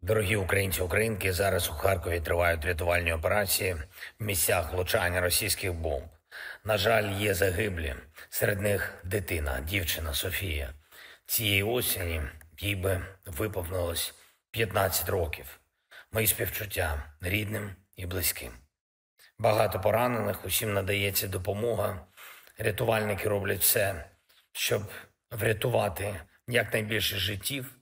Дорогі українці, українки, зараз у Харкові тривають рятувальні операції в місцях влучання російських бомб. На жаль, є загиблі. Серед них дитина, дівчина Софія. Цієї осені їй би виповнилось 15 років. Мої співчуття рідним і близьким. Багато поранених, усім надається допомога. Рятувальники роблять все, щоб врятувати якнайбільше життів.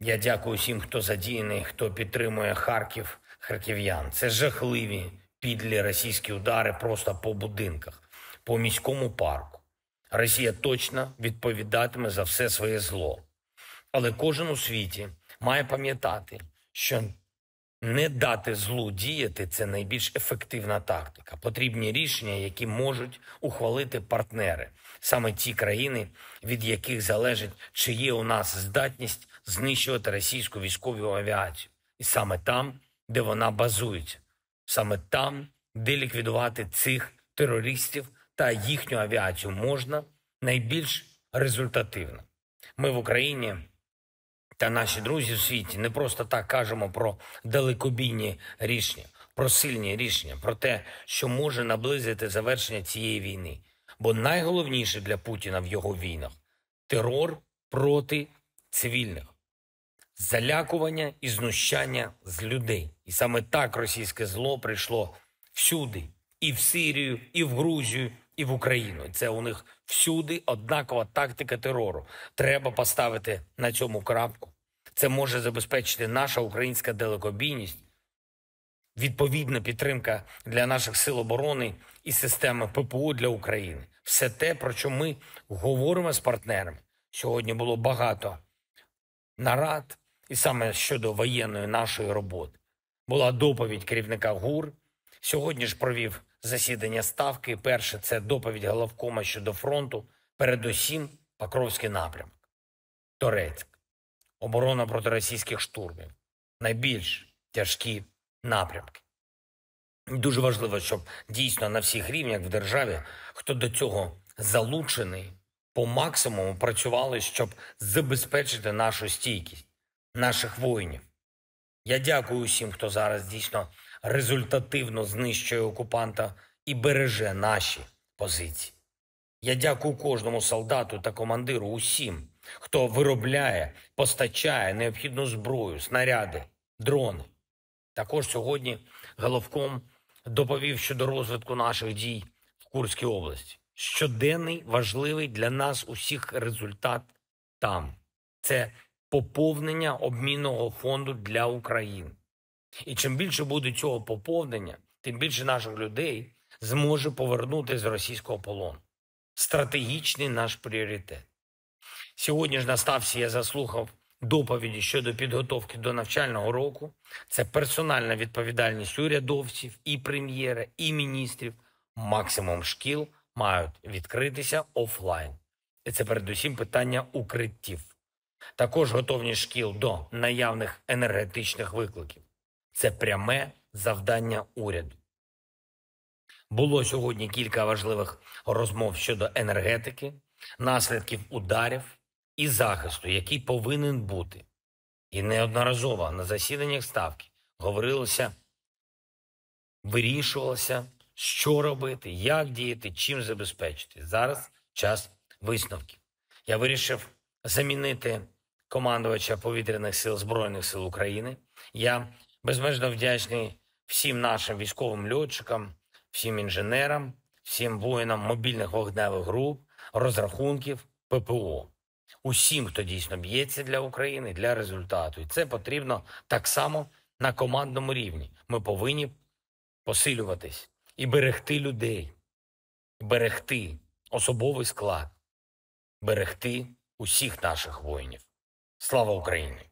Я дякую всім, хто задіяний, хто підтримує Харків, харків'ян. Це жахливі підлі російські удари просто по будинках, по міському парку. Росія точно відповідатиме за все своє зло. Але кожен у світі має пам'ятати, що не дати злу діяти це найбільш ефективна тактика. Потрібні рішення, які можуть ухвалити партнери, саме ті країни, від яких залежить, чи є у нас здатність знищувати російську військову авіацію, і саме там, де вона базується, саме там, де ліквідувати цих терористів та їхню авіацію можна найбільш результативно. Ми в Україні та наші друзі в світі не просто так кажемо про далекобійні рішення, про сильні рішення, про те, що може наблизити завершення цієї війни. Бо найголовніше для Путіна в його війнах терор проти цивільних, залякування і знущання з людей. І саме так російське зло прийшло всюди, і в Сирію, і в Грузію, і в Україну. Це у них всюди однакова тактика терору. Треба поставити на цьому крапку. Це може забезпечити наша українська далекобійність, відповідна підтримка для наших сил оборони і системи ППО для України. Все те, про що ми говоримо з партнерами. Сьогодні було багато нарад, і саме щодо воєнної нашої роботи. Була доповідь керівника ГУР. Сьогодні ж провів засідання ставки. Перше це доповідь головкома щодо фронту. Передусім, Покровський напрямок, Торецьк, оборона проти російських штурмів, найбільш тяжкі напрямки. Дуже важливо, щоб дійсно на всіх рівнях в державі, хто до цього залучений, по максимуму працювали, щоб забезпечити нашу стійкість, наших воїнів. Я дякую усім, хто зараз дійсно результативно знищує окупанта і береже наші позиції. Я дякую кожному солдату та командиру, усім, хто виробляє, постачає необхідну зброю, снаряди, дрони. Також сьогодні головком доповів щодо розвитку наших дій в Курській області. Щоденний важливий для нас усіх результат там це поповнення обмінного фонду для України. І чим більше буде цього поповнення, тим більше наших людей зможе повернути з російського полону. Стратегічний наш пріоритет. Сьогодні ж на ставці я заслухав доповіді щодо підготовки до навчального року. Це персональна відповідальність урядовців, і прем'єра, і міністрів. Максимум шкіл мають відкритися офлайн. І це передусім питання укриттів. Також готовність шкіл до наявних енергетичних викликів. Це пряме завдання уряду. Було сьогодні кілька важливих розмов щодо енергетики, наслідків ударів і захисту, який повинен бути. І неодноразово на засіданнях ставки говорилося, вирішувалося, що робити, як діяти, чим забезпечити. Зараз час висновків. Я вирішив замінити командувача повітряних сил Збройних сил України. Я безмежно вдячний всім нашим військовим льотчикам, всім інженерам, всім воїнам мобільних вогневих груп, розрахунків ППО. Усім, хто дійсно б'ється для України, для результату. І це потрібно так само на командному рівні. Ми повинні посилюватись і берегти людей, берегти особовий склад, берегти усіх наших воїнів. Слава Україні!